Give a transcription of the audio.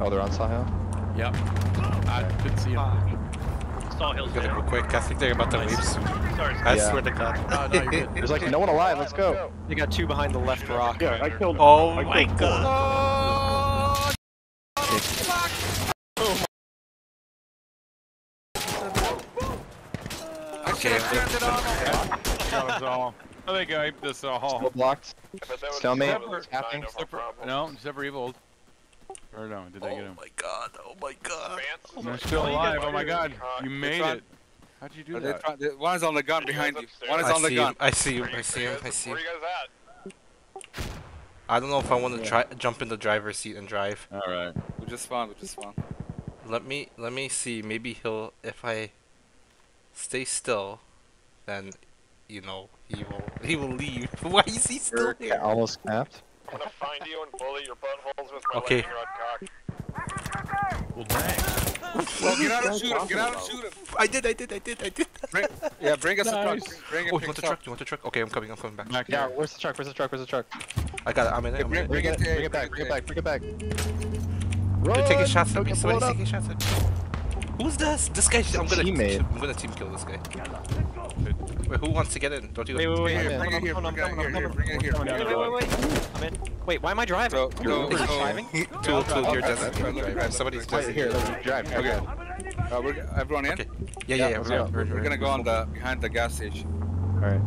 Oh, they're on Sahel? Yep. I couldn't see him. Saw Hill's Gotta go quick. I think they're about to leave soon. Sorry, I Yeah. swear to God. Oh, no. There's like no one alive, let's go. They got two behind the left rock. Yeah, I killed. Oh I my killed God. Okay. I think I this uh, Still hall. blocked. Stalemate. Separate- What's happening? No, Super Evil. Or no, did I get oh him? Oh my God. Oh my God. You're still alive. Oh my god. You made it. How'd you do Are they that? try- they- One is on the gun behind you. One is I on the see gun. him. I see him. I see him. I see him. Where you guys at? I don't know if I want to try jump in the driver's seat and drive. Alright. We just spawned. We just spawned. Let me let me see. Maybe he'll if I stay still, then you know he will he will leave. Why is he still Yeah, here? almost snapped. I'm gonna find you and bullet your buttholes with my Okay. lightning rod cock. Well, dang. Well, get out and shoot him. Get out and shoot him. I did. I did. I did. I did. Bring, yeah, bring us a truck. Bring, bring it. Oh, you want the truck? You want the truck? Okay, I'm coming. I'm coming back. Back Yeah, where's the truck? Where's the truck? Where's the truck? I got it. I'm in it. I'm bring- in it. bring Bring it it, bring it back, bring bring it it back, bring it back. They're taking Run! shots at Don't me. Somebody's taking shots at me. Who's this? This guy. I'm gonna. Teammate. I'm gonna team kill this guy. Wait, who wants to get in? Don't you? Wait, wait, wait, Here, in. bring it here. Bring it here. Bring it here. Wait, wait, wait, wait. I'm in. Wait, why am I driving? So, so, Is he driving? Tool, tool, you're Okay. designated Okay. driver. Somebody's Okay. Wait, here, designated. let me drive. Okay. Okay. uh, we're, everyone in? Okay. Yeah, yeah, yeah. let's we're- we're- We're gonna go on the behind the gas station. Alright.